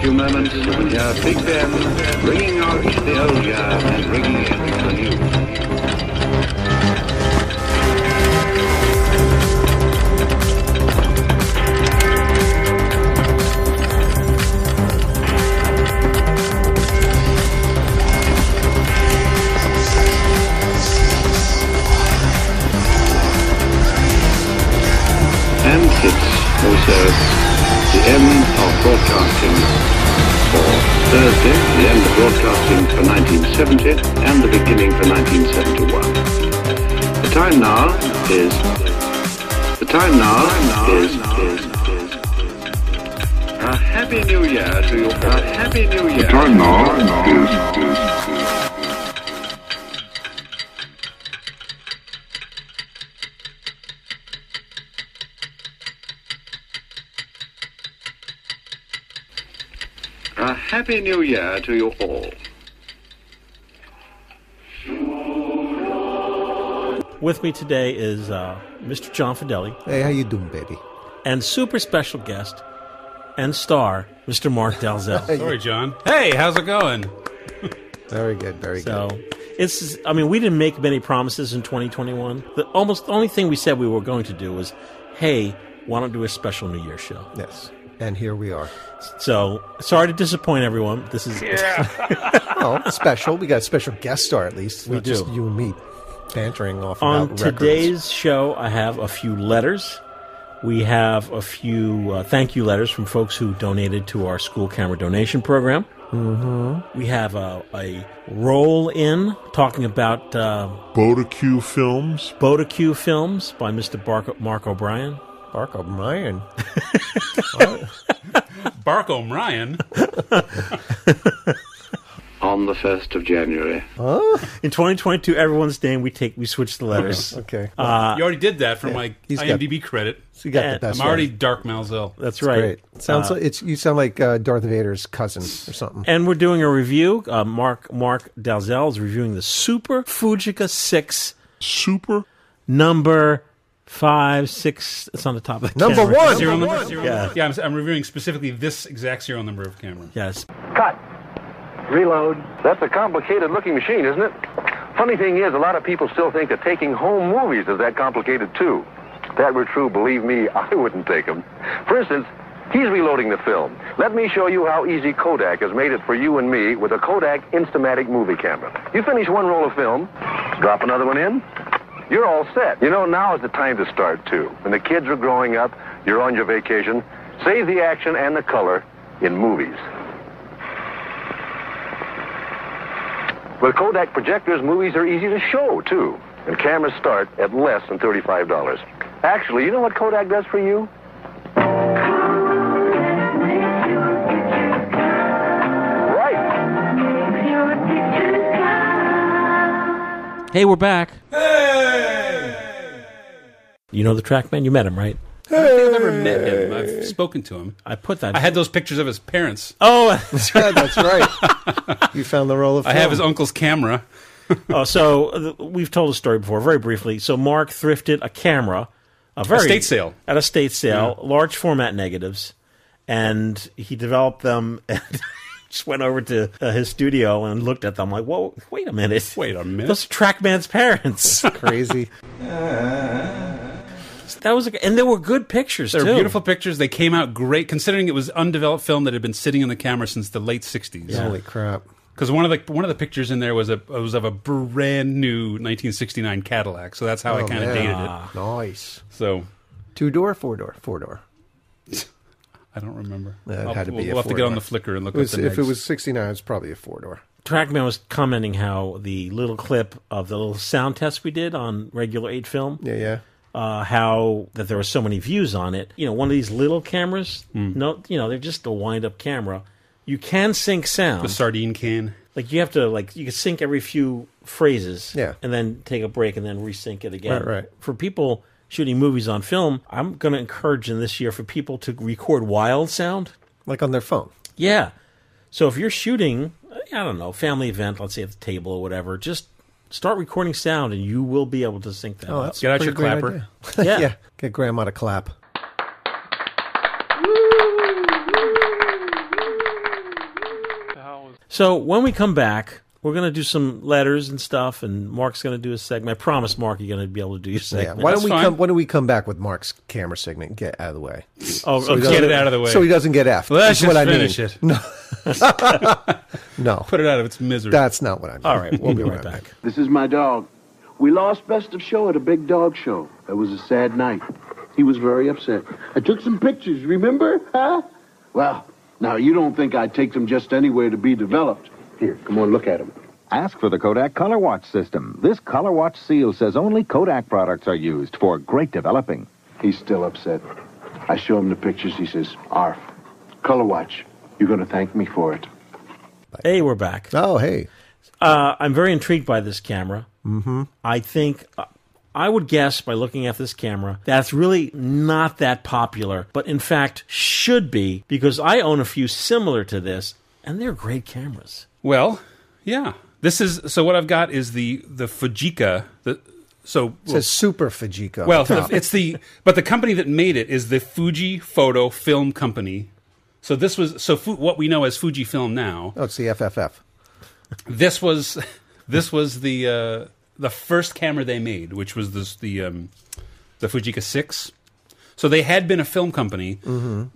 few moments, you can hear Big Ben ringing out the old year and ringing in the new. And it's also end of broadcasting for Thursday, the end of broadcasting for 1970, and the beginning for 1971. The time now is. The time now is. is, a happy new year to you. A happy new year. The time now is, is, is A happy new year to you all. With me today is uh, Mr. John Fedele Hey, how you doing, baby? and super special guest and star, Mr. Mark Dalzell. Sorry, John. Hey, how's it going? Very good, very so good. it's, I mean, we didn't make many promises in 2021. The almost the only thing we said we were going to do was, hey, why don't do a special New Year show? Yes, and here we are. So sorry to disappoint everyone. This is Oh, special. We got a special guest star at least. We not just do. you and me bantering off On about records. today's show, I have a few letters. We have a few uh, thank you letters from folks who donated to our school camera donation program. Mm-hmm. We have a, a roll in talking about uh, Bodacue Films. Bodacue films by Mr. Bark- Mark O'Brien. Mark O'Brien. Bark O'Brien. On the 1st of January. In 2022, everyone's name we take we switch the letters. Okay, Uh, you already did that for my he's got- IMDb credit. so you got and the best. I'm already one. Dark Malzell. That's right. great. Sounds Uh, like it's you sound like uh, Darth Vader's cousin or something. And we're doing a review. Uh, Mark Mark Dalzell is reviewing the Super Fujica Six Super. number five six. It's on the top of the Number camera. one. Serial Number number? one. Serial Yeah. number? Yeah, I'm, I'm reviewing specifically this exact serial number of camera. Yes. Cut. Reload. That's a complicated looking machine, isn't it? Funny thing is, a lot of people still think that taking home movies is that complicated, too. If that were true, believe me, I wouldn't take them. For instance, he's reloading the film. Let me show you how easy Kodak has made it for you and me with a Kodak Instamatic movie camera. You finish one roll of film, drop another one in, you're all set. You know, now is the time to start, too. When the kids are growing up, you're on your vacation, save the action and the color in movies. With Kodak projectors, movies are easy to show, too. And cameras start at less than $35. Actually, you know what Kodak does for you? Right. Hey, we're back. Hey. You know the trackman? You met him, right? I don't think I've ever met him. I've spoken to him. I put that. I had those pictures of his parents. Oh, Yeah, that's right. you found the roll of I film. have his uncle's camera. oh. So uh, we've told a story before, very briefly. So Mark thrifted a camera, a very Estate sale. at a state sale, large format negatives, and he developed them. and Just went over to uh, his studio and looked at them. Like, whoa, wait a minute. Wait a minute. Those are Trackman's parents. crazy. That was, a, and there were good pictures They're beautiful pictures. They came out great, considering it was undeveloped film that had been sitting in the camera since the late '60s. Holy crap! Because one of the one of the pictures in there was a was of a brand new 1969 Cadillac. So that's how I Oh, kind of dated it. Nice. So Two door, four door, four door. I don't remember. That I'll- had to be we'll, a we'll have to get on the Flickr and look It was- up the if it negs. was sixty nine, it's probably a four door. Trackman was commenting how the little clip of the little sound test we did on regular eight film, Yeah, yeah. Uh, how that there were so many views on it. You know, one of these little cameras, Hmm. no, you know, they're just a wind up camera. You can sync sound. the sardine can. like you have to like you can sync every few phrases, Yeah. and then take a break and then resync it again. Right, right. For people shooting movies on film, I'm going to encourage them this year for people to record wild sound. Like on their phone. Yeah. So if you're shooting, I don't know, family event, let's say at the table or whatever, just start recording sound and you will be able to sync that. Oh, that's Get out your clapper. yeah. yeah. Get grandma to clap. So when we come back, we're going to do some letters and stuff, and Mark's going to do a segment. I promise, Mark, you're going to be able to do your segment. Yeah. segment. Why don't That's we fine. come? Why don't we come back with Mark's camera segment? and Get out of the way. Oh, So he okay. Get it out of the way. So he doesn't get F. Let's That's what just I finish mean. it. No, no, Put it out of its misery. that's not what I mean. All right, we'll be right back. This is my dog. We lost Best of Show at a big dog show. That was a sad night. He was very upset. I took some pictures, remember? Huh? Well, now you don't think I'd take them just anywhere to be developed. Here, come on, look at them. Ask for the Kodak Color Watch system. This Color Watch seal says only Kodak products are used for great developing. He's still upset. I show him the pictures. He says, Arf, color watch. You're going to thank me for it. Hey, we're back. Oh, hey. Uh, I'm very intrigued by this camera. Mm-hmm. I think uh, I would guess by looking at this camera that's really not that popular, but in fact should be because I own a few similar to this, and they're great cameras. Well, yeah. This is so. What I've got is the the Fujica. The so It says Super Fujica. well, top. it's the but the company that made it is the Fuji Photo Film Company. So this was so fu, what we know as Fujifilm now. oh, it's the FFF. This was this was the uh, the first camera they made, which was this, the um, the Fujica Six. So they had been a film company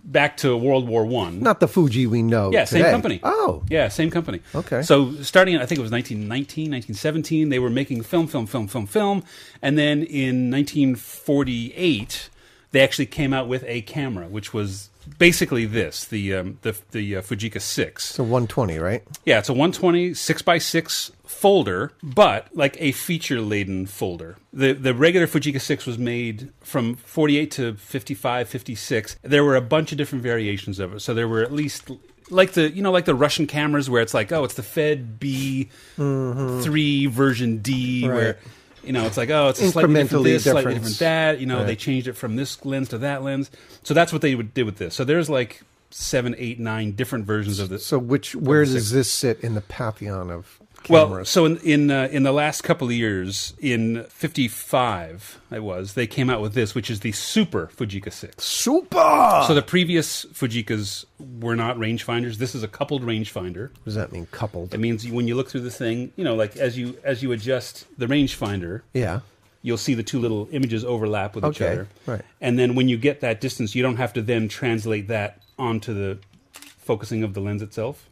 back to World War One. Not the Fuji we know. Yeah, today. same company. Oh, Yeah, same company. Okay. So starting in, I think it was 1919, 1917, they were making film, film, film, film, film. And then in 1948, they actually came out with a camera, which was basically this, the, um, the, the uh, Fujica 6. it's a 120, right? Yeah, it's a 120 6x6 folder, but like a feature laden folder. The the regular Fujica 6 was made from 48 to 55, 56. There were a bunch of different variations of it. So there were at least like the you know like the Russian cameras where it's like oh it's the Fed B 3 version D where Right. You know, it's like, oh, it's a slightly different this, slightly different. that. You know, Right. they changed it from this lens to that lens. So that's what they would did with this. So there's like seven, eight, nine different versions of this. So which where does this sit in the pantheon of Well, so in in, uh, in the last couple of years, in '55, it was they came out with this, which is the Super Fujica Six. super. So the previous Fujicas were not rangefinders. This is a coupled rangefinder. what does that mean? Coupled. It means when you look through the thing, you know, like as you as you adjust the rangefinder, yeah. you'll see the two little images overlap with each other. right. And then when you get that distance, you don't have to then translate that onto the focusing of the lens itself.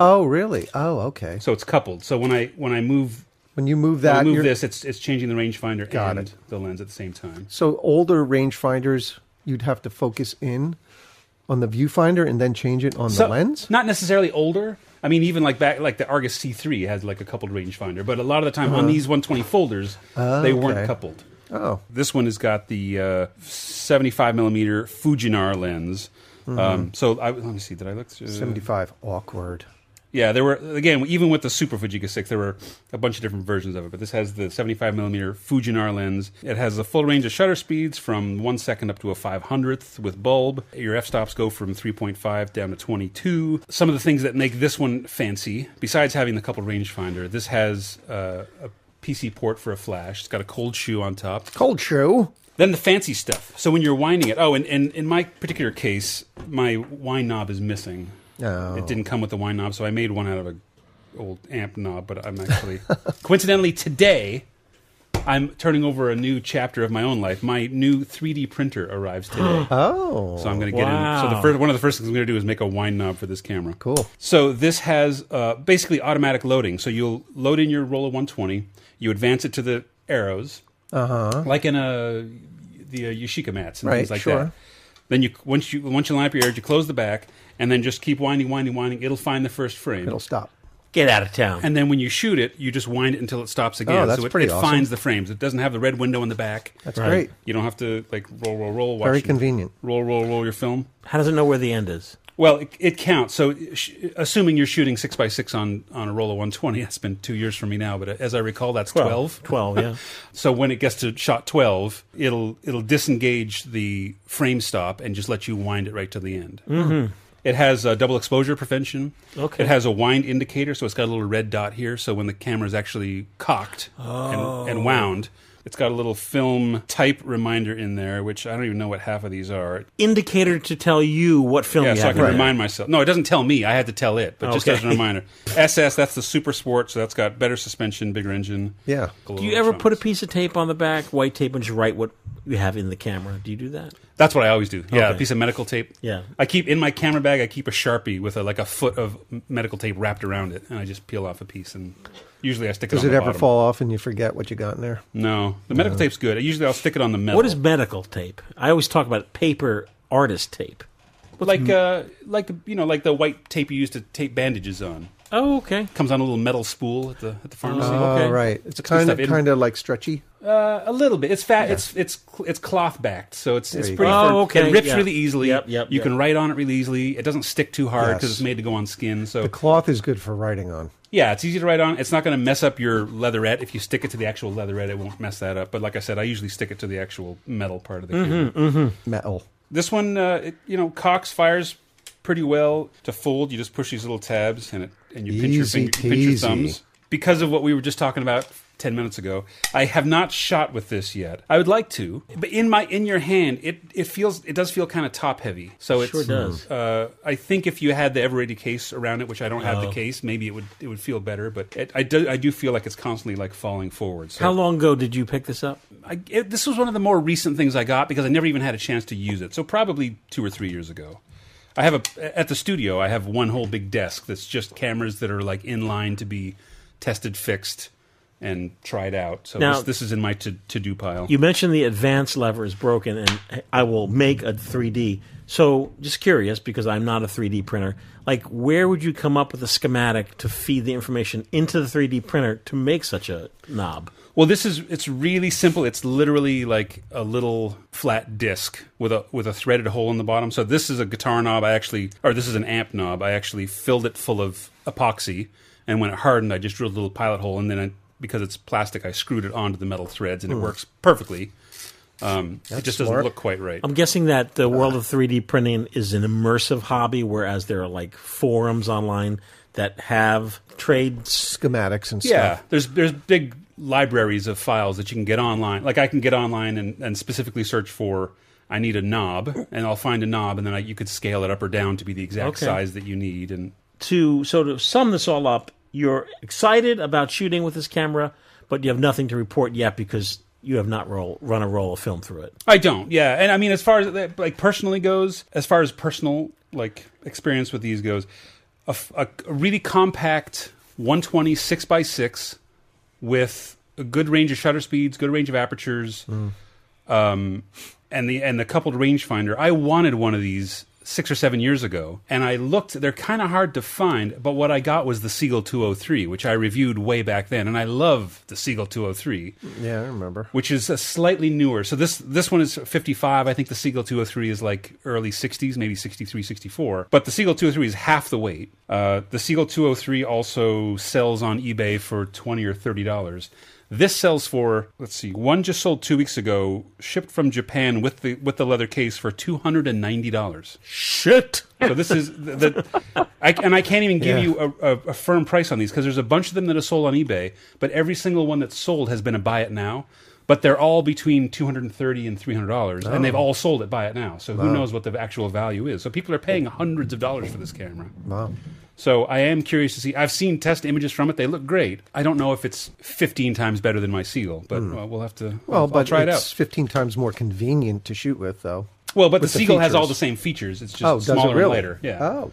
Oh, really? Oh, okay. So it's coupled. So when I when I move When you move when I that, move you're- this, it's it's changing the rangefinder Got and it. the lens at the same time. So older rangefinders, you'd have to focus in on the viewfinder and then change it on So, the lens. Not necessarily older. I mean, even like back, like the Argus C3 has like a coupled rangefinder, but a lot of the time on these 120 folders, they weren't Uh-huh. okay. coupled. Oh, This one has got the uh, 75 millimeter Fujinar lens. Mm-hmm. Um, so I, let me see. Did I look? Through? 75. Awkward. Yeah, there were again even with the Super Fujica Six, there were a bunch of different versions of it. But this has the 75 millimeter Fujinar lens. It has a full range of shutter speeds from one second up to a 500th with bulb. Your f stops go from 3.5 down to 22. Some of the things that make this one fancy, besides having the coupled rangefinder, this has uh, a PC port for a flash. It's got a cold shoe on top. Cold shoe. Then the fancy stuff. So when you're winding it, oh, and, and in my particular case, my wine knob is missing. Oh. It didn't come with the wine knob, so I made one out of a old amp knob. But I'm actually, coincidentally, today I'm turning over a new chapter of my own life. My new 3D printer arrives today, Oh, so I'm going to get in. So the first one of the first things I'm going to do is make a wine knob for this camera. cool. So this has uh, basically automatic loading. So you'll load in your roll of 120, you advance it to the arrows, uh-huh. like in a the uh, Yashica mats and Right, things like sure. that. Then you once you once you line up your arrows, you close the back, and then just keep winding, winding, winding. It'll find the first frame. It'll stop. Get out of town. and then when you shoot it, you just wind it until it stops again. Oh, that's so it, pretty it awesome. finds the frames. It doesn't have the red window in the back. That's Right. great. You don't have to like roll, roll, roll. Watch Very it. convenient. Roll, roll, roll your film. How does it know where the end is? Well, it, it counts. So, sh- assuming you're shooting six by six on on a roll of 120, that's been two years for me now. But as I recall, that's 12. 12, yeah. So when it gets to shot 12, it'll it'll disengage the frame stop and just let you wind it right to the end. Mm-hmm. It has uh, double exposure prevention. Okay. It has a wind indicator, so it's got a little red dot here. So when the camera is actually cocked and, and wound, It's got a little film type reminder in there, which I don't even know what half of these are. Indicator to tell you what film Yeah, you so I can in there. remind myself. No, it doesn't tell me. I had to tell it, but just as a reminder. SS, that's the Super Sport, so that's got better suspension, bigger engine. Yeah. Do you ever put a piece of tape on the back, white tape, and just write what you have in the camera? Do you do that? That's what I always do. Yeah, Okay. a piece of medical tape. Yeah. I keep in my camera bag. I keep a sharpie with a, like a foot of medical tape wrapped around it, and I just peel off a piece. And usually I stick it. Does on it the ever bottom. fall off and you forget what you got in there? No, the medical tape's good. Usually I'll stick it on the metal. What is medical tape? I always talk about paper artist tape. like uh like you know like the white tape you use to tape bandages on? Oh, okay. Comes on a little metal spool at the at the pharmacy. Oh, okay. Oh, right. It's good kind stuff. of It- kind of like stretchy. Uh, a little bit. It's fat. It's it's cl- it's cloth backed, so it's it's you pretty. go. firm. Oh, okay. It rips Yeah. really easily. Yep, yep, You yep. can write on it really easily. It doesn't stick too hard because Yes. it's made to go on skin. So The cloth is good for writing on. Yeah, it's easy to write on. It's not going to mess up your leatherette. If you stick it to the actual leatherette, it won't mess that up. But like I said, I usually stick it to the actual metal part of the Mm-hmm, camera. Metal. This one, uh, it, you know, Cox fires pretty well to fold. You just push these little tabs and it and you pinch your, finger, you pinch your thumbs. Because of what we were just talking about ten minutes ago, I have not shot with this yet. I would like to, but in my in your hand, it it feels it does feel kind of top heavy. So it Sure does. Uh, I think if you had the ever ready case around it, which I don't have the Oh. case, maybe it would it would feel better. But it, I do I do feel like it's constantly like falling forward. So How long ago did you pick this up? I, it, this was one of the more recent things I got because I never even had a chance to use it. So probably two or three years ago. I have a at the studio. I have one whole big desk that's just cameras that are like in line to be tested, fixed, and tried out. So Now- this, this is in my to to do pile. You mentioned the advance lever is broken, and I will make a 3D. So, just curious because I'm not a 3D printer. Like, where would you come up with a schematic to feed the information into the 3D printer to make such a knob? Well, this is it's really simple. It's literally like a little flat disc with a with a threaded hole in the bottom. So this is a guitar knob. I actually, or this is an amp knob. I actually filled it full of epoxy, and when it hardened, I just drilled a little pilot hole, and then I, because it's plastic, I screwed it onto the metal threads, and it works perfectly. Um, it just doesn't smart. look quite right. I'm guessing that the world of 3D printing is an immersive hobby, whereas there are like forums online that have trades. Schematics and Yeah, stuff. there's there's big libraries of files that you can get online. Like I can get online and, and specifically search for I need a knob, and I'll find a knob, and then I, you could scale it up or down to be the exact Okay. size that you need. And To so to sum this all up, you're excited about shooting with this camera, but you have nothing to report yet because you have not roll, run a roll of film through it. I don't, yeah. And I mean, as far as that, like personally goes, as far as personal like experience with these goes, a really compact 120 six by six with a good range of shutter speeds, good range of apertures, um, and the and the coupled rangefinder. I wanted one of these six or seven years ago, and I looked. They're kind of hard to find, but what I got was the Seagull 203, which I reviewed way back then, and I love the Seagull 203 Yeah, I remember. which is a slightly newer. So this this one is 55. I think the Seagull 203 is like early 60s, maybe 63, 64. But the Seagull 203 is half the weight. Uh, the Seagull 203 also sells on eBay for 20 or 30 dollars. This sells for let's see, one just sold two weeks ago, shipped from Japan with the with the leather case for two hundred and ninety dollars. Shit. So this is the, the I, and I can't even give Yeah. you a, a, a firm price on these because there's a bunch of them that are sold on eBay, but every single one that's sold has been a buy it now. But they're all between two hundred and thirty and three hundred dollars, and they've oh. all sold at buy it now. So who knows what the actual value is? So people are paying hundreds of dollars for this camera. Wow. So I am curious to see. I've seen test images from it; they look great. I don't know if it's fifteen times better than my Seagull, but hmm. well, we'll have to. Well, I'll, but I'll try it it's out. 15 times more convenient to shoot with, though. Well, but the the Seagull has all the same features. It's just oh, smaller it really? and lighter. Yeah. Oh,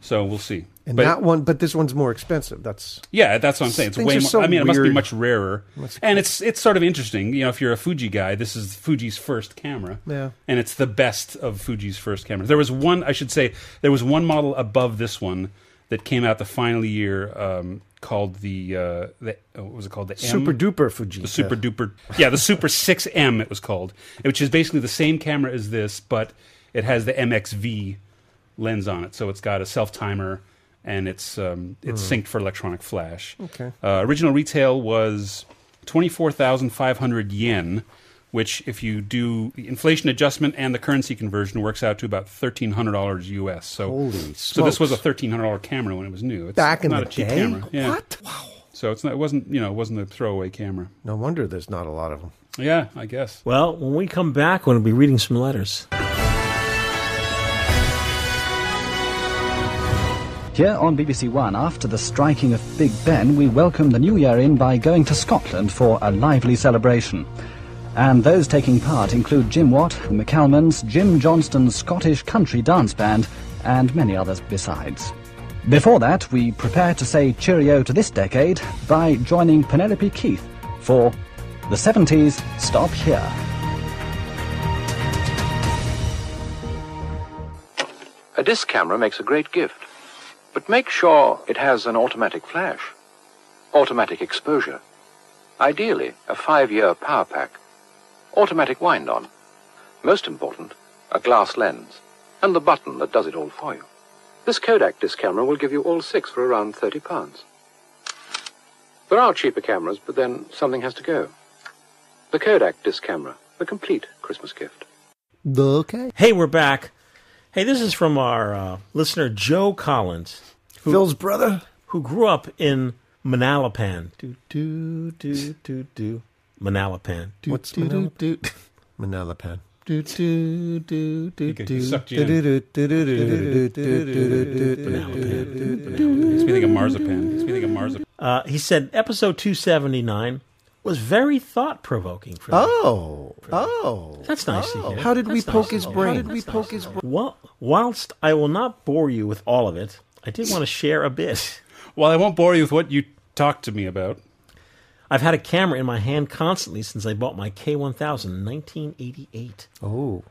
So we'll see. and But- that one, but this one's more expensive. That's Yeah, that's what I'm saying. It's way more. so I mean, it must be much rarer, and it's it's sort of interesting. You know, if you're a Fuji guy, this is Fuji's first camera, Yeah. and it's the best of Fuji's first cameras. There was one, I should say, there was one model above this one that came out the final year um, called the uh, the what was it called the M? super duper Fuji. the super duper yeah the super 6m it was called which is basically the same camera as this but it has the mxv lens on it so it's got a self timer and it's um, it's synced for electronic flash Okay. uh, original retail was 24500 yen which if you do the inflation adjustment and the currency conversion works out to about $1300 us so Holy so this was a $1300 camera when it was new it's Back in not the a cheap day. camera yeah. What? Wow. So it's not, it wasn't you know it wasn't a throwaway camera. No wonder there's not a lot of them. Yeah, I guess. Well, when we come back, we're going to be reading some letters. Here on BBC One, after the striking of Big Ben, we welcome the new year in by going to Scotland for a lively celebration. And those taking part include Jim Watt, the McCalmans, Jim Johnston's Scottish Country Dance Band, and many others besides. Before that, we prepare to say cheerio to this decade by joining Penelope Keith for The 70s Stop Here. A disc camera makes a great gift, but make sure it has an automatic flash, automatic exposure, ideally a five-year power pack, automatic wind-on, most important, a glass lens, and the button that does it all for you. This Kodak disc camera will give you all six for around 30 pounds. There are cheaper cameras, but then something has to go. The Kodak disc camera, the complete Christmas gift. Okay. Hey, we're back. Hey, this is from our uh, listener Joe Collins, who, Phil's brother, who grew up in Manalapan. Do do do do do. Manalapan. Do, What's do, Manalapan? Do, do. Manalapan. Do do do do do. Of marzipan. Makes me of marzipan. He said, episode 279, was very thought provoking for me. Oh, oh. That's nice to hear. How did we poke nice his brain? How did we poke nice his brain? Well, whilst I will not bore you with all of it, I did want to share a bit. Well, I won't bore you with what you talked to me about. I've had a camera in my hand constantly since I bought my K1000 in 1988. Oh.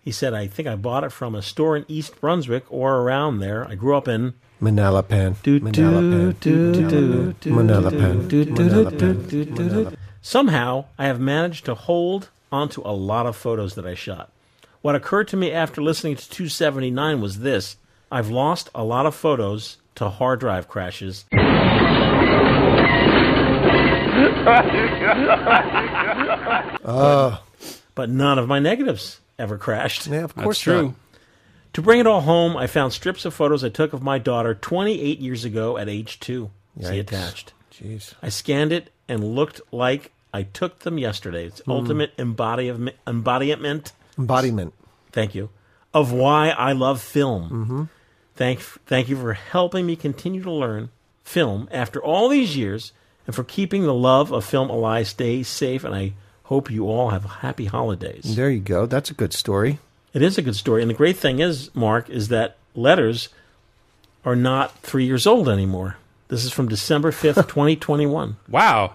He said, I think I bought it from a store in East Brunswick or around there. I grew up in. Manalapan. Manalapan. Manalapan. do, Manalapan. Somehow, I have managed to hold onto a lot of photos that I shot. What occurred to me after listening to 279 was this I've lost a lot of photos to hard drive crashes. Uh, but none of my negatives ever crashed. yeah, of That's course true. not. To bring it all home, I found strips of photos I took of my daughter 28 years ago at age two. See attached. Jeez. I scanned it and looked like I took them yesterday. It's ultimate embodiment, embodiment. Embodiment. Thank you. Of why I love film. Mm-hmm. Thank, thank you for helping me continue to learn film after all these years, and for keeping the love of film alive. Stay safe, and I hope you all have happy holidays. There you go. That's a good story. It is a good story. And the great thing is, Mark, is that letters are not three years old anymore. This is from December 5th, 2021. Wow.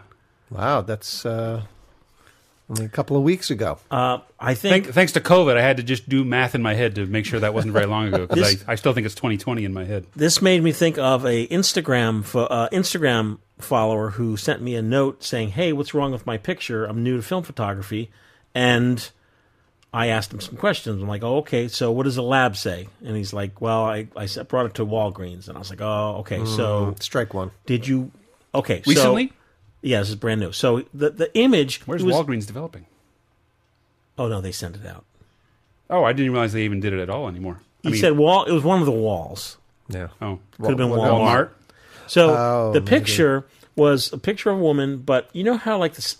Wow, that's uh, only a couple of weeks ago. Uh, I think Thank, thanks to COVID, I had to just do math in my head to make sure that wasn't very long ago because I, I still think it's 2020 in my head. this made me think of a Instagram fo- uh, Instagram follower who sent me a note saying, "Hey, what's wrong with my picture? I'm new to film photography," and I asked him some questions. I'm like, "Oh, okay. So what does the lab say?" And he's like, "Well, I, I brought it to Walgreens," and I was like, "Oh, okay. So hmm, Strike one. did you? Okay, so- Recently? yeah, this is brand new. So the the image Where's was- Walgreens developing? Oh no, they sent it out. Oh, I didn't realize they even did it at all anymore. He I mean, said wall. It was one of the walls. Yeah. oh, Could have been Walmart. Walmart. So Oh, the maybe. picture was a picture of a woman, but you know how like the s-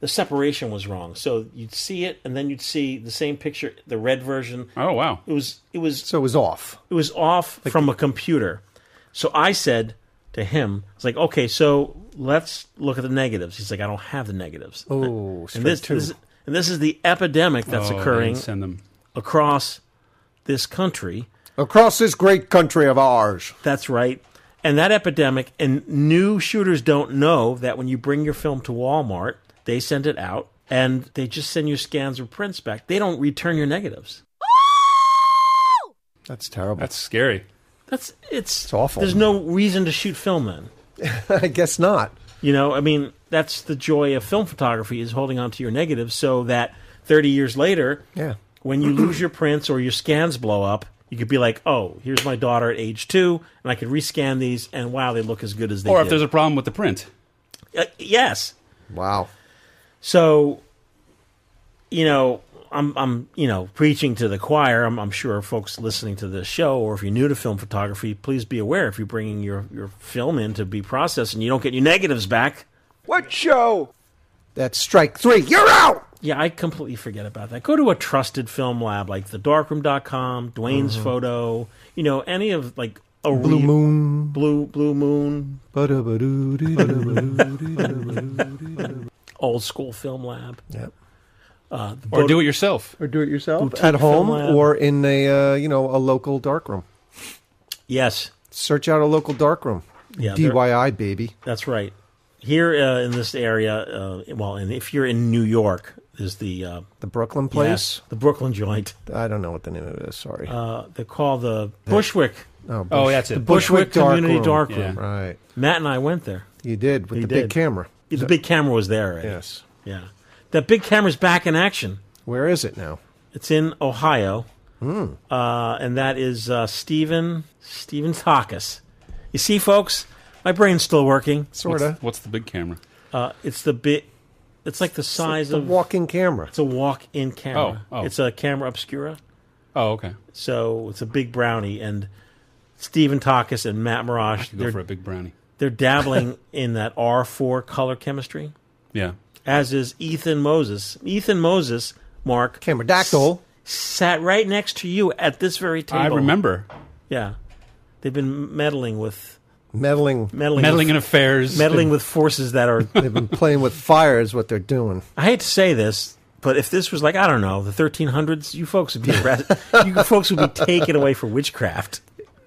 the separation was wrong. So you'd see it, and then you'd see the same picture, the red version. Oh, wow. It was it was So it was off. it was off from a computer. So I said to him, "It's like okay, so let's look at the negatives." He's like, "I don't have the negatives." Oh, and this, two. this and this is the epidemic that's Oh, occurring Send them. across this country. Across this great country of ours. That's right. And that epidemic, and new shooters don't know that when you bring your film to Walmart, they send it out and they just send you scans or prints back. They don't return your negatives. That's terrible. That's scary. That's it's, It's awful. There's no reason to shoot film then. I guess not. You know, I mean, that's the joy of film photography is holding on to your negatives so that 30 years later, Yeah. when you lose your prints or your scans blow up, you could be like, "Oh, here's my daughter at age 2, and I could rescan these and wow, they look as good as they Or did." if there's a problem with the print. Uh, yes. Wow. So, you know, I'm, I'm, you know, preaching to the choir. I'm, I'm sure folks listening to this show, or if you're new to film photography, please be aware if you're bringing your, your film in to be processed and you don't get your negatives back. What show? That's strike three. You're out. Yeah, I completely forget about that. Go to a trusted film lab like thedarkroom.com, Dwayne's Mhm. Photo, you know, any of like a Blue re- Moon. Blue Blue Moon, old school film lab. Yep. Uh, Or do it yourself. Or do it yourself Boutique at home or in a uh, you know a local darkroom. Yes. Search out a local darkroom. Yeah, DIY baby. That's right. Here uh, in this area, uh, well, and if you're in New York, is the uh, The Brooklyn place. the Brooklyn joint. I don't know what the name of it is. Sorry. Uh, they call the Bushwick. oh, Oh, that's The it. Bushwick, Community darkroom. Yeah. Right. Matt and I went there. You did with We the did. big camera. The big camera was there. Already. Yes. Yeah. That big camera's back in action. Where is it now? It's in Ohio, Hmm. uh, and that is uh, Stephen Stephen Takis. You see, folks, my brain's still working. Sort of. What's, what's the big camera? Uh, it's the bit. It's like the size the of walking camera. It's a walk-in camera. Oh, oh. It's a camera obscura. Oh, okay. So it's a big brownie, and Stephen Takis and Matt I Mirage, could go for a big brownie. They're dabbling in that R4 color chemistry, Yeah. as is Ethan Moses. Ethan Moses, Mark, Cameradactyl. sat right next to you at this very table. I remember Yeah. They've been meddling with Meddling. meddling, meddling with, in affairs. meddling with forces that are They've been playing with fire. Is what they're doing. I hate to say this, but if this was like I don't know the 1300s, you folks would be arrested. you folks would be taken away for witchcraft.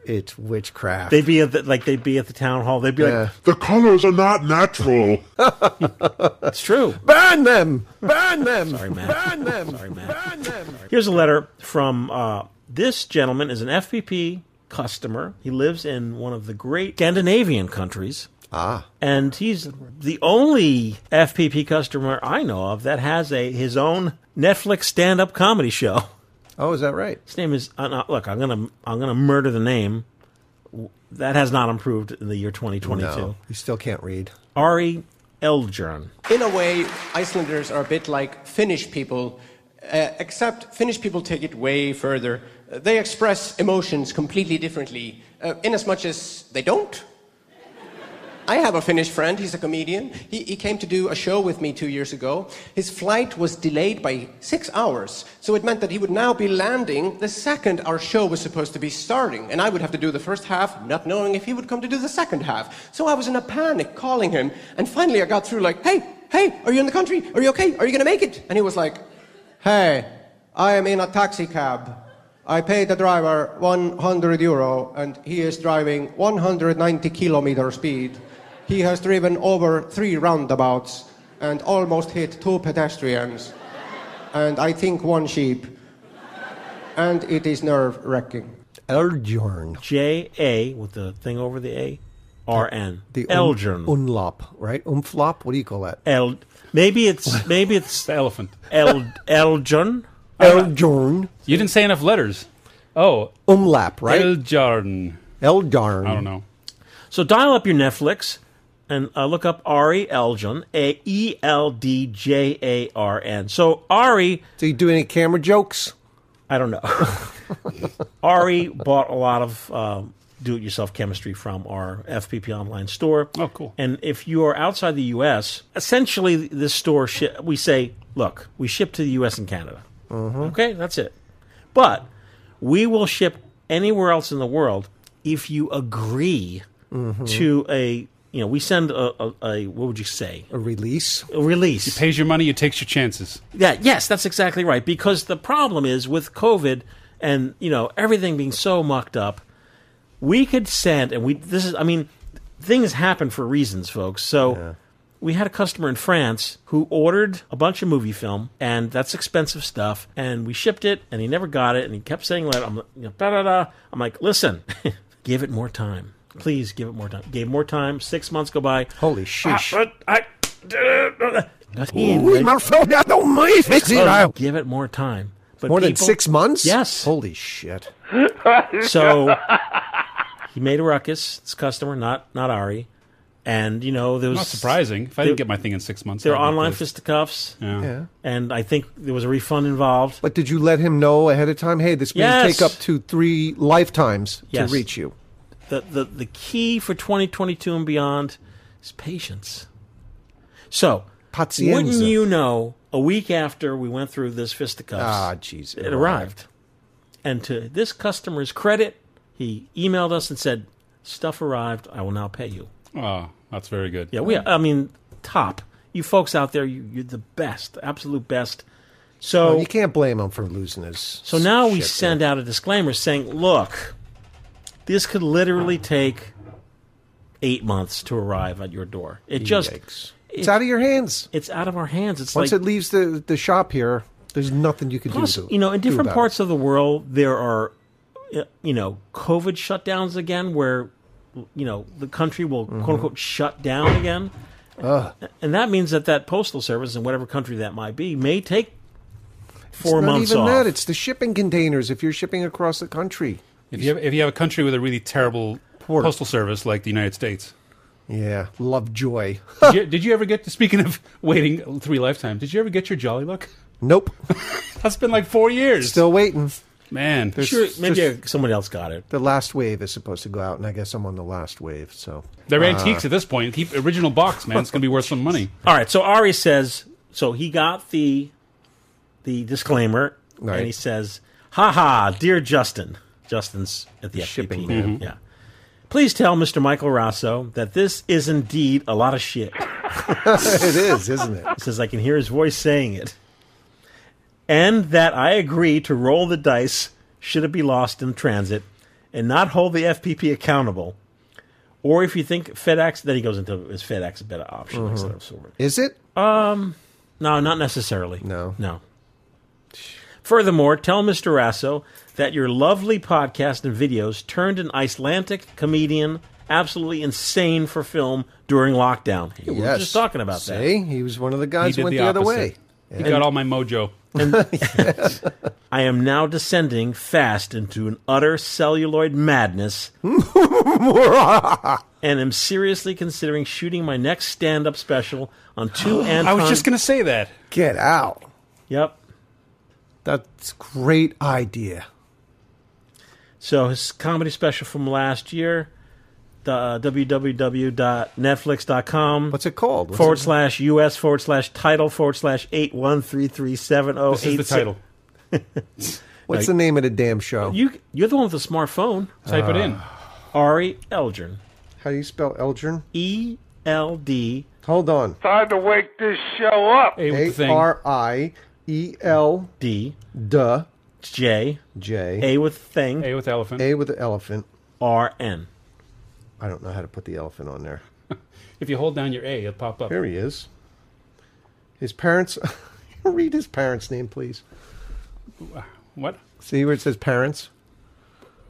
It's witchcraft. They'd be at the, like they'd be at the town hall. They'd be Yeah. like, The colors are not natural. "It's true." Ban them! Ban them! Sorry, Matt. Ban them! Sorry, Matt. Ban them! Here's a letter from uh, this gentleman. Is an FPP customer. He lives in one of the great Scandinavian countries. Ah. and he's the only FPP customer I know of that has a his own Netflix stand-up comedy show. Oh, is that right? His name is uh, look. I'm gonna I'm gonna murder the name. That has not improved in the year 2022. No, you still can't read. Ari Eldjern. In a way, Icelanders are a bit like Finnish people, uh, except Finnish people take it way further. Uh, they express emotions completely differently, uh, in as much as they don't. I have a Finnish friend, he's a comedian. He, he came to do a show with me two years ago. His flight was delayed by six hours, so it meant that he would now be landing the second our show was supposed to be starting. And I would have to do the first half, not knowing if he would come to do the second half. So I was in a panic calling him, and finally I got through like, hey, hey, are you in the country? Are you okay? Are you gonna make it? And he was like, hey, I am in a taxi cab. I paid the driver 100 euro, and he is driving 190 kilometer speed. He has driven over three roundabouts and almost hit two pedestrians, and I think one sheep. And it is nerve wracking. Eldjorn. J A with the thing over the A. R N. The um- Eldjern. Unlop, right? Umflop? What do you call that? El. Maybe it's maybe it's the elephant. El Eldjern. Eldjorn. You didn't say enough letters. Oh, Umlap, right? Eljarn. Eldarn. I don't know. So dial up your Netflix and uh, look up Ari Eldjern, A E L D J A R N. So Ari, Do you do any camera jokes? I don't know. Ari bought a lot of uh, do-it-yourself chemistry from our FPP online store. Oh, cool. And if you are outside the U.S., essentially this store shi- we say, look, we ship to the U.S. and Canada. Okay, that's it. But we will ship anywhere else in the world if you agree to a, you know, we send a, a, a what would you say, A release? a release. It pays your money, you takes your chances. Yeah, yes, that's exactly right. Because the problem is with COVID and you know everything being so mucked up, we could send and we this is I mean things happen for reasons, folks. So we had a customer in France who ordered a bunch of movie film and that's expensive stuff and we shipped it and he never got it and he kept saying let I'm you know, da da da. I'm like, listen, give it more time. Please give it more time. Gave more time. Six months go by. Holy sheesh. Ah, but I. Got in, Ui, right? Marcel, that don't mind. Fix it Oh, give it more time. But More than six months? Yes. Holy shit. So he made a ruckus. This customer, not not Ari, And you know there was Not surprising. If I didn't get my thing in six months, there are online pissed. fisticuffs. Yeah. Yeah. and I think there was a refund involved. But did you let him know ahead of time? Hey, this may Yes. take up to three lifetimes Yes. to reach you. The, the the key for 2022 and beyond is patience. So, Pazienza. wouldn't you know? A week after we went through this fisticuffs, Ah, jeez, it arrived. And to this customer's credit, he emailed us and said, "Stuff arrived. I will now pay you." Oh, that's very good. Yeah, we. I mean, top. You folks out there, you, you're the best, absolute best. So Well, you can't blame him for losing his. so now we shit send out a disclaimer saying, look, this could literally take eight months to arrive at your door. It just Yikes. It's out of your hands. It's out of our hands. It's Once like it leaves the the shop here, there's nothing you can plus, do. To, you know, in different parts of the world, there are, uh, you know, COVID shutdowns again, where you know the country will Mm-hmm. quote unquote shut down again, and that means that that postal service in whatever country that might be may take it. four it's not months even off. that. It's the shipping containers. If you're shipping across the country, If you have, if you have a country with a really terrible postal service like the United States, yeah, love joy. did, you, did you ever get to? Speaking of waiting three lifetimes, did you ever get your Jollylook? Nope, That's been like four years. still waiting. man. Sure, maybe just- uh, somebody else got it. The last wave is supposed to go out, and I guess I'm on the last wave. So They're Uh, antiques at this point. Keep original box, man. It's gonna be worth some money. All right, so Ari says so he got the the disclaimer Right. and he says, "Ha ha, dear Justin." Justin's at the Shipping FPP. man. Yeah. Please tell Mr. Michael Raso that this is indeed a lot of shit. it is, isn't it? He says I can hear his voice saying it. And that I agree to roll the dice should it be lost in transit and not hold the FPP accountable. Or if you think FedEx, then he goes into is FedEx a better option instead of Silver. Is it? Um, no, not necessarily. No. No. Furthermore, tell Mr. Raso that your lovely podcast and videos turned an Icelandic comedian absolutely insane for film during lockdown. We were yes. just talking about that. See, he was one of the He guys did who went the, the, other opposite. way. He got all my mojo. I am now descending fast into an utter celluloid madness and am seriously considering shooting my next stand up special on two Anton. I was just gonna say that. Get out. Yep. That's a great idea. So his comedy special from last year, the uh, www.netflix.com What's it called? What's forward it- slash us forward slash title forward slash eight one three three seven zero This is the title. What's the name of the damn show? You you're the one with the smartphone. Type it in. Ari Eldrin. How do you spell Eldrin? E L D Hold on. Time to wake this show up. A with the A thing. R I E L D D J J A with thing A with elephant. A with the elephant. R N. I don't know how to put the elephant on there. If you hold down your A, it'll pop up. Here he is. His parents. Read his parents' name, please. What? See where it says parents.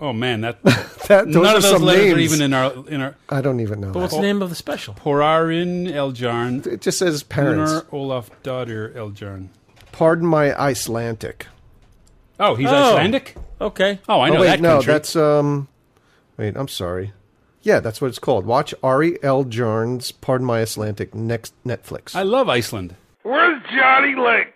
Oh man, that That those none are of those some letters names. are even in our in our I don't even know. But what's that. the name of the special? Porarin Eljarn. It just says parents. Gunnar Olaf daughter Eljarn. Pardon my Icelandic. Oh, he's Oh. Icelandic. Okay. Oh, I know oh wait, that no, country. that's um. Wait, I'm sorry. Yeah, that's what it's called. Watch Ari L. Jarn's Pardon My Icelandic next Netflix. I love Iceland. Where's Johnny Link?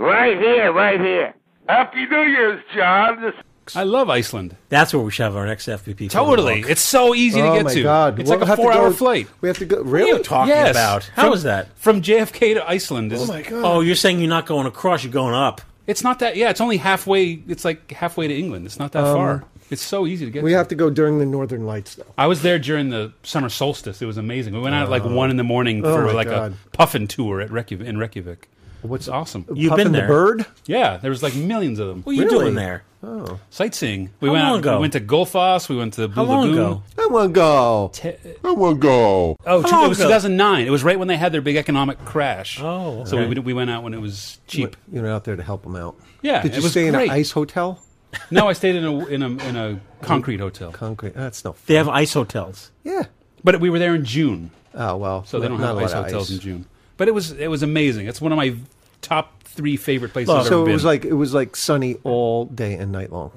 Right here, right here. Happy New Year's, John. This I love Iceland. That's where we should have our next FPP. Totally, it's so easy to oh get my to. God, It's We'll like a have to four-hour flight. We have to go. What are Really? you talking Yes. about? How From- is that? From JFK to Iceland. Is, Oh my God. Oh, you're saying you're not going across, you're going up. It's not that. Yeah, it's only halfway. It's like halfway to England. It's not that far. It's so easy to get. Um, we to. have to go during the Northern Lights, though. I was there during the summer solstice. It was amazing. We went out at like one in the morning Oh for my like God. a puffin tour at Reykjavik, in Reykjavik. What's awesome? You've Puffin been the there. bird? Yeah, there was like millions of them. What are you Really? doing there? Oh, Sightseeing. We How went long ago? We went to Gullfoss. We went to Blue How long Lagoon. ago? I want to go. I want to go. Oh, How two- long it was ago? 2009. It was right when they had their big economic crash. Oh, so we, we went out when it was cheap. You know, out there to help them out. Yeah, Did it you was stay in great. an ice hotel? No, I stayed in a in a in a concrete hotel. Concrete. That's no. Fun. They have ice hotels. Yeah. But we were there in June, Oh well. so they don't not have a ice of hotels ice. in June. But it was it was amazing. It's one of my top three favorite places I've So ever it been. was like it was like sunny all day and night long.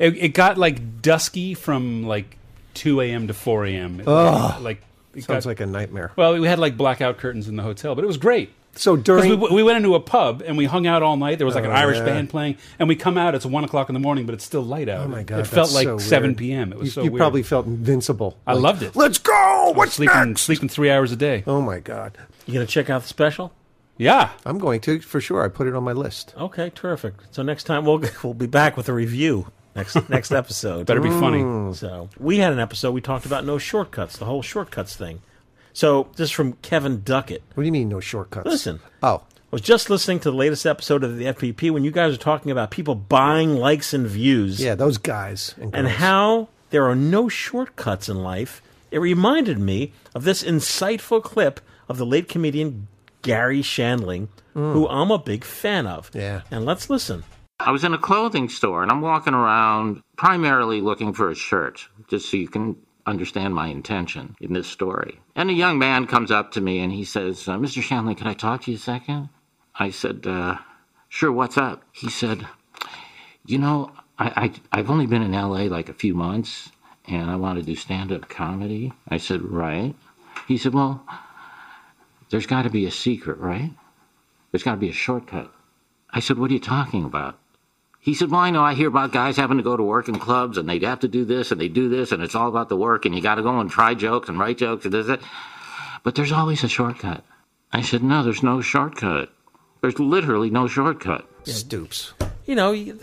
it, it got like dusky from like two a.m. to four a.m. It- Ugh. Like it Sounds got- like a nightmare. Well, we had like blackout curtains in the hotel, but it was great. So 'Cause during we, we went into a pub and we hung out all night. There was like an Oh, Irish yeah. band playing, and we come out. It's one o'clock in the morning, but it's still light out. Oh my god! It felt like so seven weird. p.m. It was you, so you weird. probably felt invincible. I Like, loved it. Let's go. What's sleeping next? sleeping three hours a day. Oh my god! You gonna check out the special? Yeah, I'm going to for sure. I put it on my list. Okay, terrific. So next time we'll we'll be back with a review next next episode. Better be funny. Mm. So we had an episode we talked about no shortcuts, the whole shortcuts thing. So this is from Kevin Duckett. What do you mean no shortcuts? Listen. Oh, I was just listening to the latest episode of the FPP when you guys were talking about people buying likes and views. yeah, those guys and, and how there are no shortcuts in life. It reminded me of this insightful clip of the late comedian Garry Shandling, who mm. I'm a big fan of. Yeah. And let's listen. I was in a clothing store and I'm walking around primarily looking for a shirt, just so you can understand my intention in this story. And a young man comes up to me and he says, uh, Mr. Shandling, can I talk to you a second? I said, uh, Sure, what's up? He said, You know, I, I, I've only been in LA like a few months and I want to do stand up comedy. I said, Right. He said, Well, there's got to be a secret, right? There's got to be a shortcut. I said, What are you talking about? He said, Well, I know I hear about guys having to go to work in clubs and they'd have to do this and they do this and it's all about the work and you got to go and try jokes and write jokes and this, that. But there's always a shortcut. I said, No, there's no shortcut. There's literally no shortcut. Stoops. You know, you,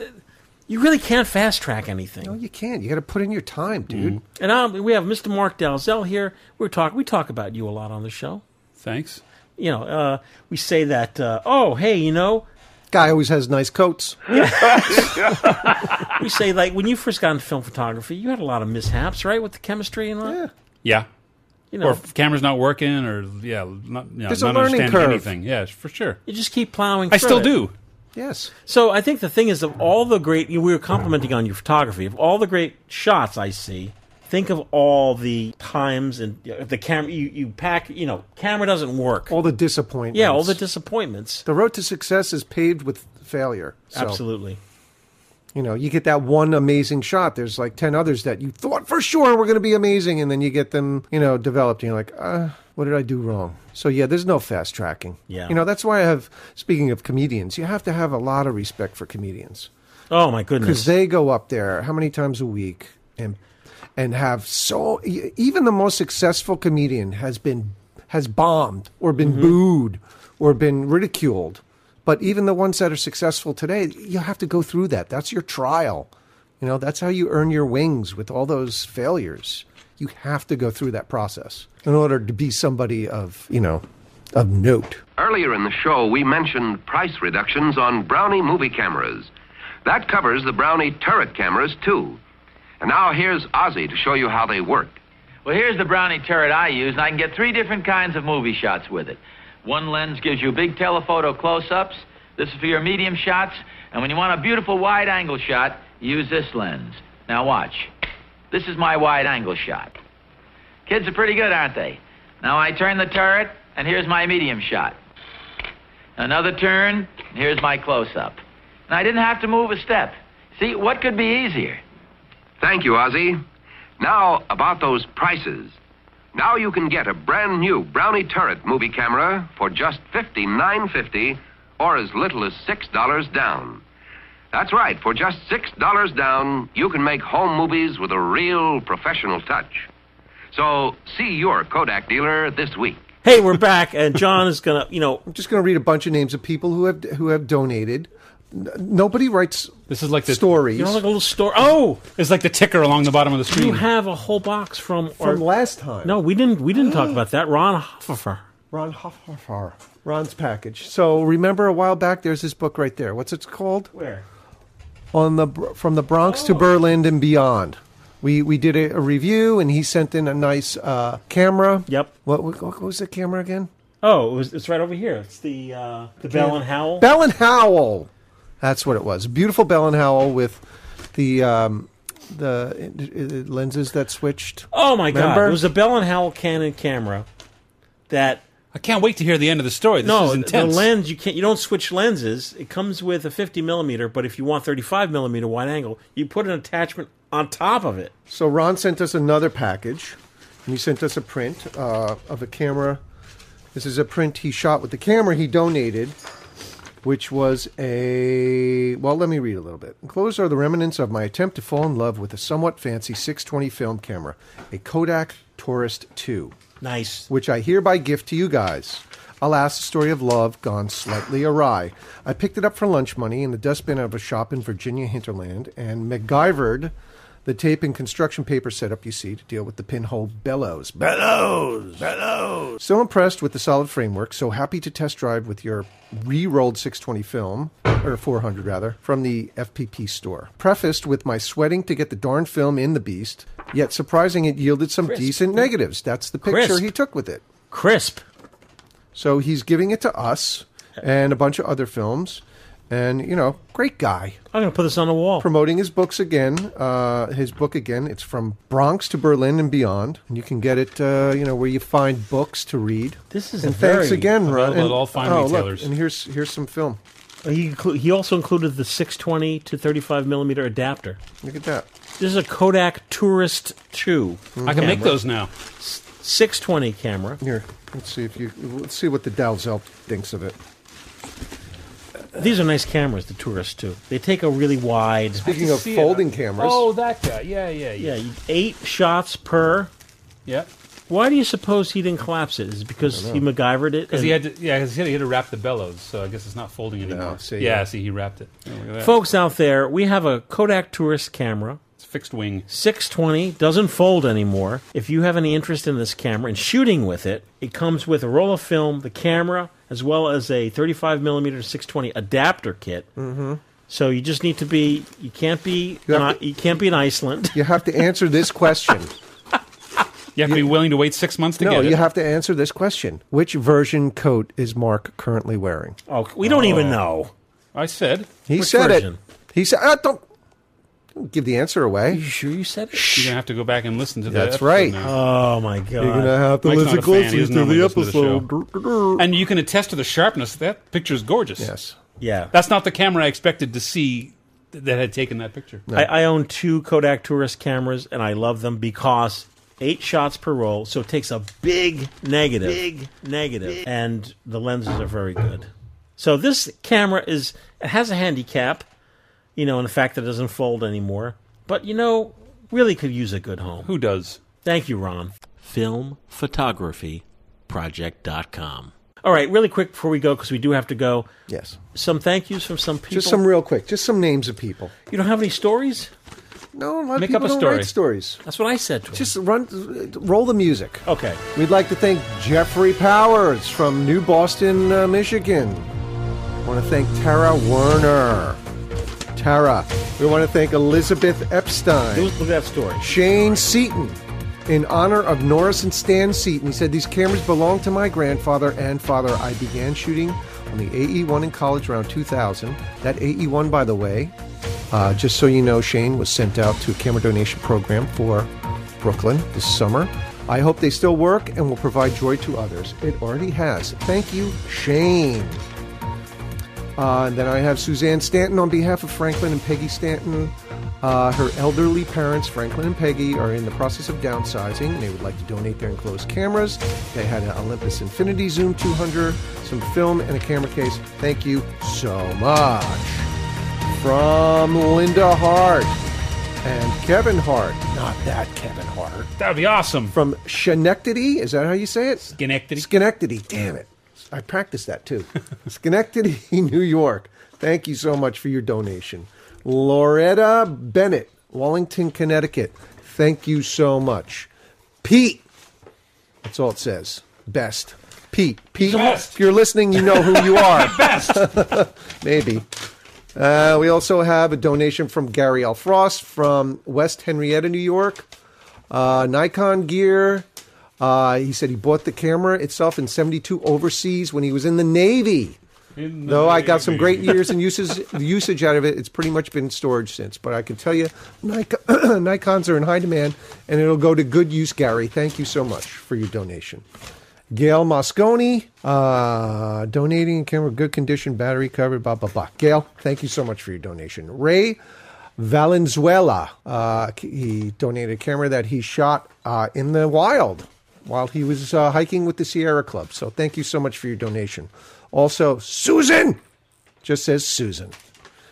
you really can't fast track anything. No, you can't. You got to put in your time, dude. And um, we have Mr. Mark Dalzell here. We're talk we talk about you a lot on the show. Thanks. You know, uh, we say that. Uh, oh, hey, you know, Guy always has nice coats. we say like when you first got into film photography, you had a lot of mishaps, right, with the chemistry and all. that? Yeah. You know, or if camera's not working, or yeah, not, you know, There's a not learning understanding curve. anything. Yeah, for sure. you just keep plowing. I through still it. do. Yes. So I think the thing is of all the great you we were complimenting on your photography of all the great shots I see. Think of all the times and you know, the camera you, you pack. You know, camera doesn't work. All the disappointments. Yeah, all the disappointments. The road to success is paved with failure. So, Absolutely. You know, you get that one amazing shot. There's like 10 others that you thought for sure were going to be amazing, and then you get them, you know, developed, and you're like, uh, what did I do wrong? So, yeah, there's no fast tracking. Yeah. You know, that's why I have, speaking of comedians, you have to have a lot of respect for comedians. Oh my goodness. Because they go up there how many times a week and and have so even the most successful comedian has been has bombed or been Mm-hmm. booed or been ridiculed. But even the ones that are successful today, you have to go through that. That's your trial. You know, that's how you earn your wings with all those failures. You have to go through that process in order to be somebody of, you know, of note. Earlier in the show, we mentioned price reductions on Brownie movie cameras. That covers the Brownie turret cameras, too. And now here's Ozzy to show you how they work. Well, here's the Brownie turret I use, and I can get three different kinds of movie shots with it. One lens gives you big telephoto close ups. This is for your medium shots. And when you want a beautiful wide angle shot, use this lens. Now, watch. This is my wide angle shot. Kids are pretty good, aren't they? Now I turn the turret, and here's my medium shot. Another turn, and here's my close up. And I didn't have to move a step. See, what could be easier? Thank you, Ozzy. Now, about those prices. Now you can get a brand new Brownie turret movie camera for just $59.50 or as little as $6 down. That's right, for just $6 down, you can make home movies with a real professional touch. So, see your Kodak dealer this week. Hey, we're back, and John is gonna, you know, I'm just going to read a bunch of names of people who have who have donated. N- Nobody writes This is like the stories. you know, like a little story. Oh, It's like the ticker along the bottom of the screen. you have a whole box from from last time. No, we didn't. We didn't talk about that. Ron Hoffer. Ron Hoffar. Ron's package. So remember a while back, there's this book right there. What's it called? Where? On the from the Bronx to Berlin and beyond. We we did a, a review, and he sent in a nice uh, camera. Yep. What, what what was the camera again? Oh, it was, it's right over here. It's the uh, the Bell and Howell. Bell and Howell. That's what it was. Beautiful Bell and Howell with the um, the uh, uh, lenses that switched. Oh my God! Remember? It was a Bell and Howell Canon camera that. I can't wait to hear the end of the story. This no, is the intense. lens you can't. You don't switch lenses. It comes with a 50 millimeter, but if you want 35 millimeter wide angle, you put an attachment on top of it. So Ron sent us another package, And he sent us a print uh, of a camera. This is a print he shot with the camera he donated, which was a. Well, let me read a little bit. Enclosed are the remnants of my attempt to fall in love with a somewhat fancy 620 film camera, a Kodak Tourist 2. Nice. Which I hereby gift to you guys. Alas, the story of love gone slightly awry. I picked it up for lunch money in the dustbin of a shop in Virginia hinterland and MacGyvered the tape and construction paper setup you see to deal with the pinhole bellows. Bellows! Bellows! So impressed with the solid framework, so happy to test drive with your re-rolled 620 film, or 400 rather, from the FPP store. Prefaced with my sweating to get the darn film in the beast, yet surprising it yielded some Crisp. decent negatives. That's the picture Crisp. he took with it. Crisp. So he's giving it to us and a bunch of other films. And, you know, great guy. I'm going to put this on the wall. Promoting his books again. Uh, his book again. It's from Bronx to Berlin and beyond. And you can get it, uh, you know, where you find books to read. This is and a thanks again, Ron. available And- all fine oh, look, and here's here's some film. He, inclu- he also included the 620 to 35 millimeter adapter. Look at that. This is a Kodak Tourist 2. I can make those now. 620 camera. Here, let's see if you let's see what the Dalzell thinks of it. These are nice cameras, the Tourist too. They take a really wide. Speaking of folding cameras, Oh, that guy. Yeah, yeah, Yeah, yeah. you- eight shots per. Yeah. Why do you suppose he didn't collapse it? Is it because he don't MacGyvered it? Because he had to, yeah, 'cause he had, he had to wrap the bellows, so I guess it's not folding anymore. see, yeah, yeah. see, he wrapped it. Yeah, look at that. Folks out there, we have a Kodak Tourist camera. It's fixed wing. 620 doesn't fold anymore. If you have any interest in this camera and shooting with it, it comes with a roll of film, the camera, as well as a 35 millimeter 620 adapter kit. Mhm. So you just need to be. You can't be. You not- to- you can't be in Iceland. you have to answer this question. You have to be willing to wait six months to no, get it. you have to answer this question. Which version coat is Mark currently wearing? Oh, we don't even know. I said. He Which said version? it. He said, ah, don't, don't give the answer away. you sure you said it? You're gonna have to go back and listen to that. That's right. now. Oh my god! You're gonna have to Mike's listen not a fan. He closely to the listen to the episode. And you can attest to the sharpness. That picture is gorgeous. Yes. Yeah. That's not the camera I expected to see that had taken that picture. I, I own two Kodak Tourist cameras, and I love them because eight shots per roll, so it takes a big negative, big negative, and the lenses are very good. So this camera is it has a handicap, you know, and the fact that it doesn't fold anymore. But you know, really could use a good home. Who does? Thank you, Ron. Film Photography Project.com. All right, really quick before we go, because we do have to go. Yes. Some thank yous from some people. Just some real quick. Just some names of people. You don't have any stories? No, a lot of Make people up a don't story. write stories. That's what I said to him. Just run, roll the music. Okay. We'd like to thank Jeffrey Powers from New Boston, uh, Michigan. want to thank Tara Werner. Tara. We want to thank Elizabeth Epstein. Look at that story. Shane Seaton. In honor of Norris and Stan Seaton, he said, These cameras belong to my grandfather and father. I began shooting on the AE1 in college around 2000. That AE1, by the way, uh, just so you know, Shane was sent out to a camera donation program for Brooklyn this summer. I hope they still work and will provide joy to others. It already has. Thank you, Shane. Uh, and then I have Suzanne Stanton on behalf of Franklin and Peggy Stanton. Uh, her elderly parents, Franklin and Peggy, are in the process of downsizing. They would like to donate their enclosed cameras. They had an Olympus Infinity Zoom 200, some film, and a camera case. Thank you so much. From Linda Hart and Kevin Hart. Not that Kevin Hart. That would be awesome. From Schenectady. Is that how you say it? Schenectady. Schenectady. Damn it. I practiced that too. Schenectady, New York. Thank you so much for your donation. Loretta Bennett, Wallington, Connecticut. Thank you so much. Pete. That's all it says. Best. Pete. Pete. Best. If you're listening, you know who you are. Best. Maybe. Uh, we also have a donation from Gary L. Frost from West Henrietta, New York. Uh, Nikon gear. Uh, he said he bought the camera itself in 72 overseas when he was in the Navy. In the Though I got some great years and uses, usage out of it, it's pretty much been in storage since. But I can tell you, Nikon, Nikons are in high demand, and it'll go to good use, Gary. Thank you so much for your donation. Gail Mosconi, uh, donating a camera, good condition, battery covered, blah, blah, blah. Gail, thank you so much for your donation. Ray Valenzuela. Uh, he donated a camera that he shot uh, in the wild while he was uh, hiking with the Sierra Club. So thank you so much for your donation. Also, Susan just says Susan.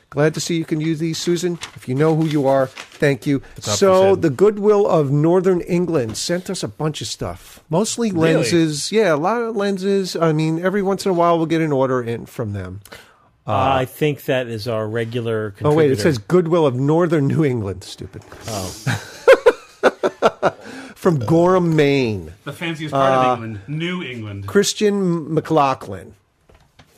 Glad to see you can use these, Susan. If you know who you are, thank you. up, So, the Goodwill of Northern England sent us a bunch of stuff, mostly Really? lenses. Yeah, a lot of lenses. I mean, every once in a while we'll get an order in from them. I think that is our regular. Oh wait, it says Goodwill of Northern New England. Stupid. From Gorham, Maine. The fanciest part of Uh, England, New England. Christian McLaughlin,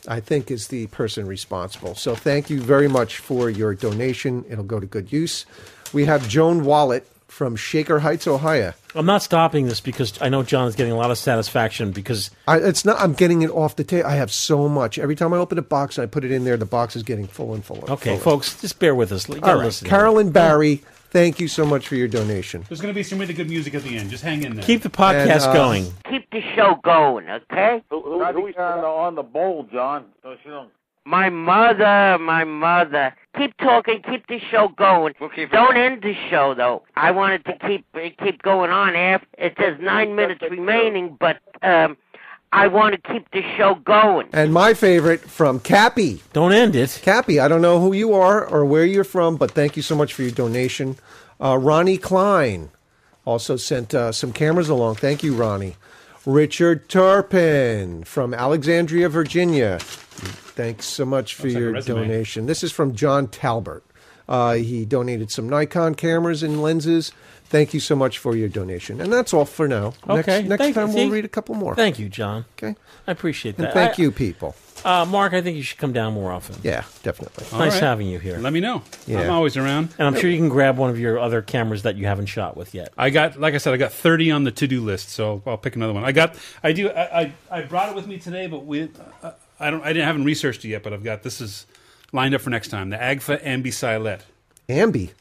I think, is the person responsible. So thank you very much for your donation. It'll go to good use. We have Joan Wallet from Shaker Heights, Ohio. I'm not stopping this because I know John is getting a lot of satisfaction because I, it's not. I'm getting it off the table. I have so much. Every time I open a box and I put it in there, the box is getting full and full. okay, fuller. folks, just bear with us. You All right, listen. Carolyn Barry, thank you so much for your donation. There's going to be some really good music at the end. Just hang in there. Keep the podcast And, uh, going. Keep the show going, okay? Who, who, who's on the, on the bowl, John? So she don't. My mother, my mother. Keep talking, keep the show going. Don't end the show though. I wanted to keep keep going on. After it says nine minutes remaining, but um, I want to keep the show going. And my favorite from Cappy. Don't end it. Cappy, I don't know who you are or where you're from, but thank you so much for your donation. Uh, Ronnie Klein also sent uh, some cameras along. Thank you, Ronnie. Richard Turpin from Alexandria, Virginia. Thanks so much for Looks your resume. donation. This is from John Talbert. Uh, he donated some Nikon cameras and lenses. Thank you so much for your donation. And that's all for now. Okay, Next, next thank- time see? we'll read a couple more. Thank you, John. Okay. I appreciate And that. thank I- you, people. uh, Mark. I think you should come down more often. Yeah, definitely. All nice right. having you here. Let me know. Yeah. I'm always around. And I'm sure you can grab one of your other cameras that you haven't shot with yet. I got, like I said, I got 30 on the to-do list, so I'll pick another one. I got, I do, I, I, I brought it with me today, but we, uh, I don't, I didn't haven't researched it yet, but I've got this is lined up for next time. The Agfa Ambi Silette. Ambi.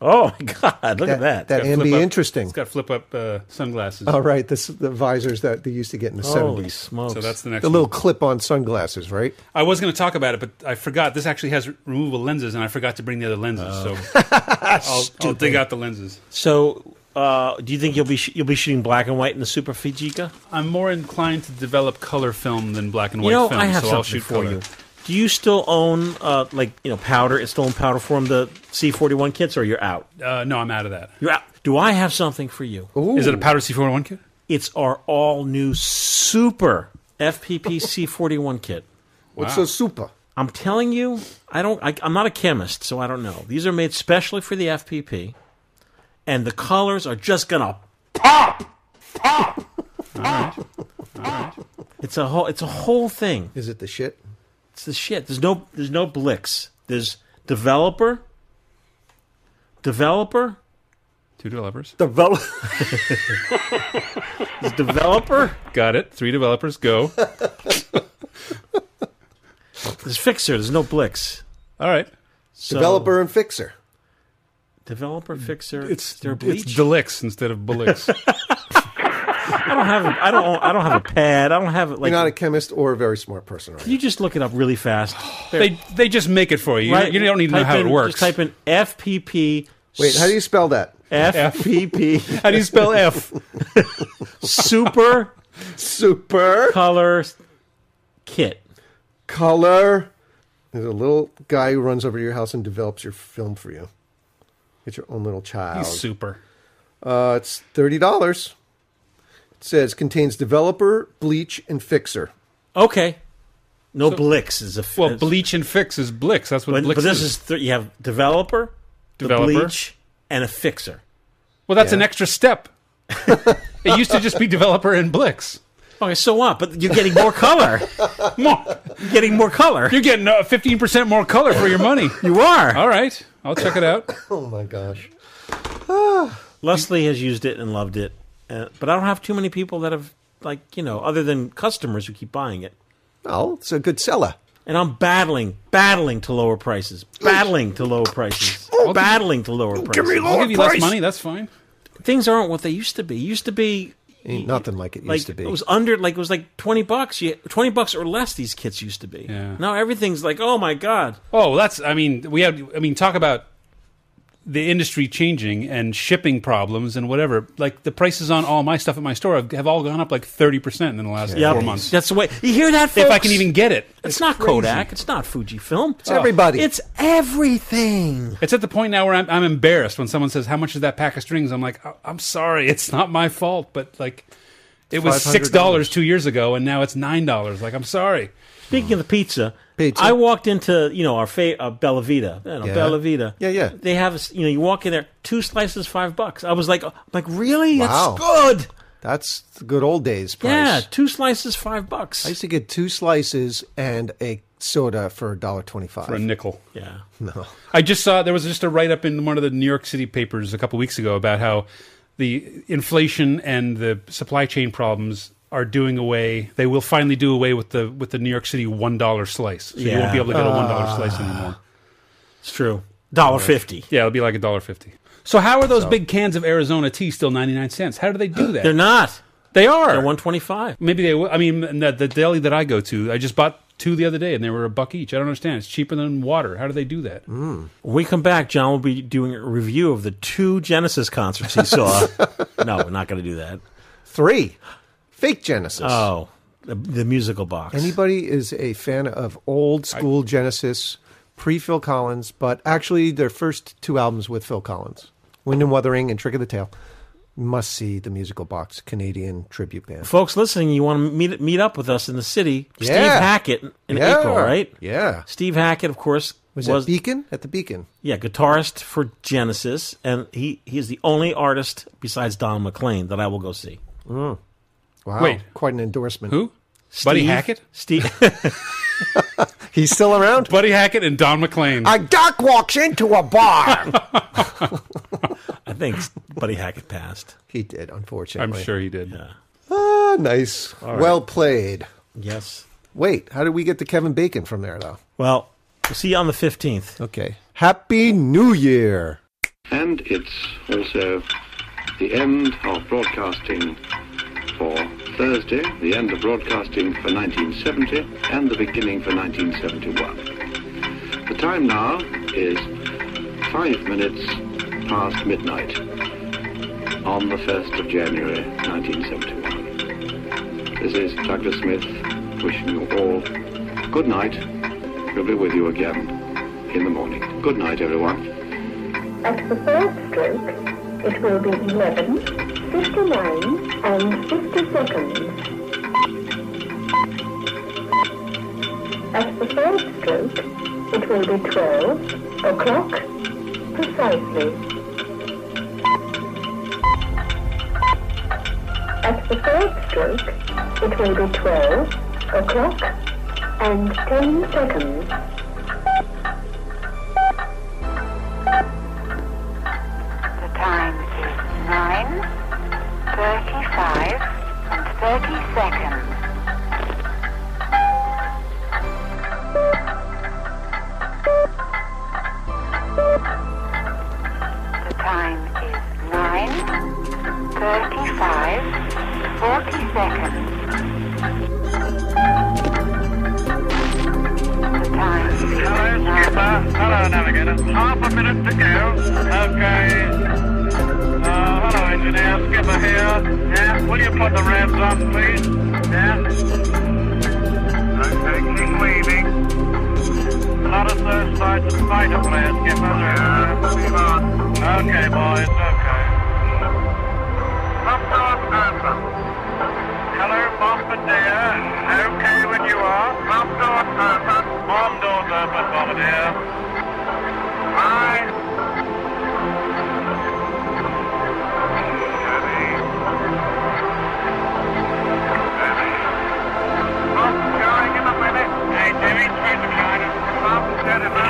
Oh my God! Look at that. That It's got Ambi flip up- interesting. It's got flip up uh, sunglasses. All right, this the visors that they used to get in the 70s. smokes! So that's the next The one. little clip-on sunglasses, right? I was going to talk about it, but I forgot. This actually has removable lenses, and I forgot to bring the other lenses. Oh. So I'll, I'll dig out the lenses. So, uh, do you think you'll be sh- you'll be shooting black and white in the Super Fujica? I'm more inclined to develop color film than black and white You white know, film, I have so I'll shoot for color. you. Do you still own uh, like you know powder? It's still in powder form, the C41 kits, or you're out? Uh, no, I'm out of that. You're out. Do I have something for you? Ooh. Is it a powder C41 kit? It's our all new super FPP C41 kit. What's Wow. so super? I'm telling you, I don't. I, I'm not a chemist, so I don't know. These are made specially for the FPP, and the colors are just gonna pop, pop, pop. It's a whole. It's a whole thing. Is it the shit? It's the shit. There's no. There's no Blix. There's developer. Developer. Two developers. Develop. There's developer. Got it. Three developers. Go. There's fixer. There's no Blix. All right. So- Developer and fixer. Developer fixer. It's there bleach. It's Delicks instead of Bullocks. I don't have. A, I don't. I don't have a pad. I don't have it. Like You're not a chemist or a very smart person, right? Can you just look it up really fast? they they just make it for you. You, Right? you don't need to know Type how in- it works. Just type in FPP. Wait, how do you spell that? FPP. How do you spell F? Super Super color kit. color. There's a little guy who runs over to your house and develops your film for you. Get your own little child. He's super. Uh, it's thirty dollars. It says contains developer, bleach, and fixer. Okay. No blix is a f- Well, is- bleach and fix is Blix. That's what But, Blix but this is. is th- you have developer, the Developer. bleach, and a fixer. well, that's Yeah. an extra step. it used to just be developer and Blix. Okay, so what? But you're getting more color. More. You're getting more color. You're getting uh, fifteen percent more color for your money. You are. All right, I'll check it out. Oh my gosh. Leslie has used it and loved it, uh, but I don't have too many people that have like you know other than customers who keep buying it. Well, it's a good seller. And I'm battling, battling to lower prices, battling to lower prices, battling to lower prices. Give me lower I'll give you less money. That's fine. Things aren't what they used to be. Used to be Ain't nothing like it like used to be. it was under like it was like twenty bucks. You, twenty bucks or less. These kits used to be. Yeah. Now everything's like, oh my god. Oh, that's. I mean, we have. I mean, talk about the industry changing and shipping problems and whatever. Like the prices on all my stuff at my store have, have all gone up like thirty percent in the last Yep. four months. That's the way. You hear that, Folks? If I can even get it, It's, not crazy. Kodak. It's not Fujifilm. It's everybody. It's everything. It's at the point now where I'm, I'm embarrassed when someone says, "How much is that pack of strings?" I'm like, "I'm sorry, it's not my fault." But like, it was six dollars two years ago, and now it's nine dollars. Like, I'm sorry. Speaking of the pizza, I walked into you know our fa- uh, Bella Vita, you know, Yeah. Bella Vita. Yeah, yeah. They have a s- you know you walk in there, two slices, five bucks. I was like, I'm like really? Wow. That's good. That's the good old days price. Yeah, two slices, five bucks. I used to get two slices and a soda for a dollar twenty-five For a nickel. Yeah. No. I just saw there was just a write up in one of the New York City papers a couple weeks ago about how the inflation and the supply chain problems are doing away. They will finally do away with the with the New York City one dollar slice. So you won't be able to get a one dollar Ah. slice anymore. It's true. Dollar fifty. Yeah, it'll be like a dollar fifty. So how are those So- big cans of Arizona tea still ninety nine cents? How do they do that? They're not. They are. They're one twenty five. Maybe they. will. I mean, the, the deli that I go to, I just bought two the other day, and they were a buck each. I don't understand. It's cheaper than water. How do they do that? When we come back, John will be doing a review of the two Genesis concerts he saw. no, we're not going to do that. Three. Fake Genesis. Oh, the, the musical box. Anybody is a fan of old school Genesis, pre Phil Collins, but actually their first two albums with Phil Collins, Wind and Wuthering and Trick of the Tail. Must see the musical box, Canadian tribute band. Folks listening, you want to meet meet up with us in the city. Steve Yeah. Hackett in Yeah. April, right? Yeah. Steve Hackett, of course, Was, was, Beacon? At the Beacon. yeah guitarist for Genesis, and he he is the only artist besides Don McLean that I will go see. Mm. Wow. Wait. Quite an endorsement. Who? Buddy Hackett? Steve. He's still around? Buddy Hackett and Don McLean. A duck walks into a bar. I think Buddy Hackett passed. he did, unfortunately. I'm sure he did. Ah, nice. All right. Well played. Yes. Wait, how did we get to Kevin Bacon from there, though? Well, we'll see you on the fifteenth. Okay. Happy New Year. And it's also the end of broadcasting for Thursday, the end of broadcasting for 1970, and the beginning for 1971. The time now is five minutes past midnight on the 1st of January 1971. This is Douglas Smith wishing you all good night. We'll be with you again in the morning. Good night, everyone. At the third stroke, it will be 11, 59, and 50 seconds. At the third stroke, it will be 12 o'clock precisely. At the third stroke, it will be 12 o'clock and 10 seconds. Pump set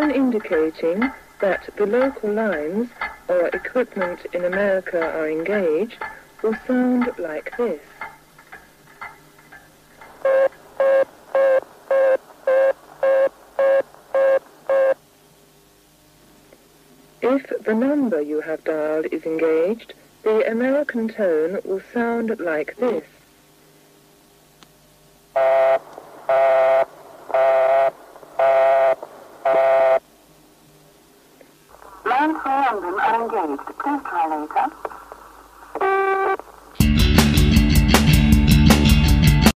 Indicating that the local lines or equipment in America are engaged will sound like this. If the number you have dialed is engaged, the American tone will sound like this. Lance and London are engaged. Please try later.